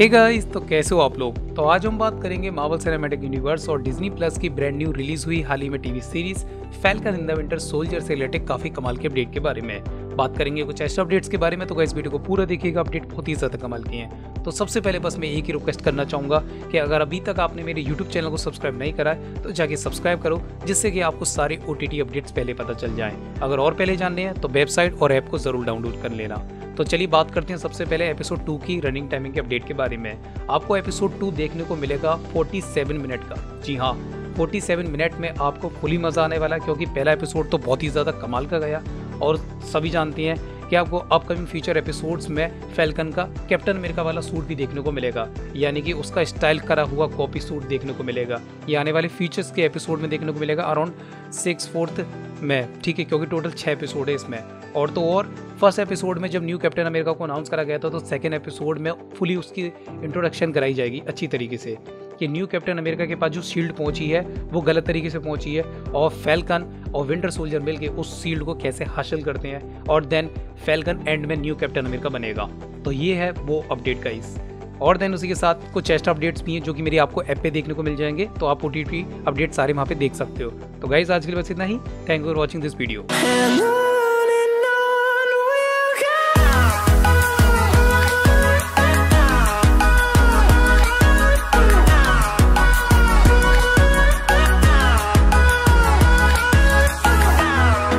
Hey guys तो कैसे हो आप लोग? तो आज हम बात करेंगे मार्वल सिनेमैटिक यूनिवर्स और डिज्नी प्लस की ब्रांड न्यू रिलीज़ हुई हाल ही में TV series in the Winter Soldier से रिलेटेड काफ़ी कमाल के अपडेट के बारे में। बात करेंगे कुछ एक्स्ट्रा अपडेट्स के बारे में तो इस वीडियो को पूरा देखिएगा। अपडेट बहुत ही ज़्यादा कमाल की हैं। तो सबसे पहले बस मैं एक ही रिक्वेस्ट करना चाहूँगा कि अगर अभी तक आपने मेरे यूट्यूब चैनल को सब्सक्राइब नहीं करा है तो जाके सब्सक्राइब करो, जिससे कि आपको सारे ओटीटी अपडेट्स पहले पता चल जाएँ। अगर और पहले जानने हैं तो वेबसाइट और ऐप को ज़रूर डाउनलोड कर लेना। तो चलिए बात करते हैं सबसे पहले एपिसोड टू की रनिंग टाइमिंग के अपडेट के बारे में। आपको एपिसोड टू देखने को मिलेगा 47 मिनट का। जी हाँ 47 मिनट में आपको फुली मज़ा आने वाला क्योंकि पहला एपिसोड तो बहुत ही ज़्यादा कमाल का गया। और सभी जानती हैं कि आपको अपकमिंग फ्यूचर एपिसोड्स में फेल्कन का कैप्टन अमेरिका वाला सूट भी देखने को मिलेगा। यानी कि उसका स्टाइल करा हुआ कॉपी सूट देखने को मिलेगा। ये आने वाले फ्यूचर्स के एपिसोड में देखने को मिलेगा अराउंड सिक्स फोर्थ में। ठीक है, क्योंकि टोटल छः एपिसोड है इसमें। और तो और फ़र्स्ट एपिसोड में जब न्यू कैप्टन अमेरिका को अनाउंस करा गया था तो सेकेंड एपिसोड में फुली उसकी इंट्रोडक्शन कराई जाएगी अच्छी तरीके से। कि न्यू कैप्टन अमेरिका के पास जो शील्ड पहुँची है, वो गलत तरीके से पहुँची है। और फैल्कन और विंटर सोल्जर मिल के उस सील्ड को कैसे हासिल करते हैं और देन फैल्कन एंड में न्यू कैप्टन अमेरिका बनेगा। तो ये है वो अपडेट का और देन उसी के साथ कुछ एक्स्ट्रा अपडेट्स भी हैं जो कि मेरी आपको ऐप पे देखने को मिल जाएँगे। तो आप ओ अपडेट सारे वहाँ पे देख सकते हो। तो गाइज़ आज के लिए बस इतना ही। Thank you for watching this video